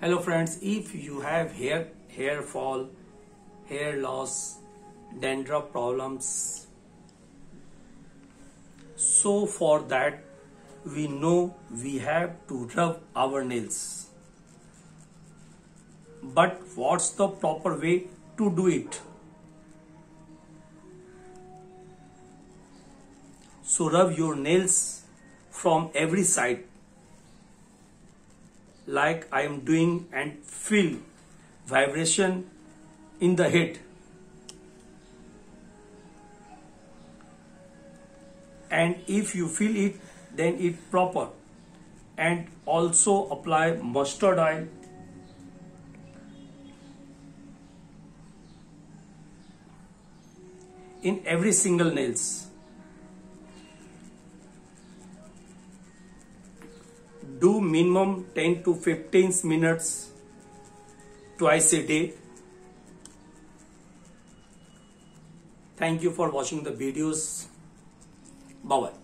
hello friends if you have hair hair fall hair loss dandruff problems so for that we know we have to rub our nails. But what's the proper way to do it? So rub your nails from every side like I am doing and feel vibration in the head. And if you feel it, then it proper. And also apply mustard oil in every single nails. Do minimum 10 to 15 minutes twice a day thank you for watching the videos bye bye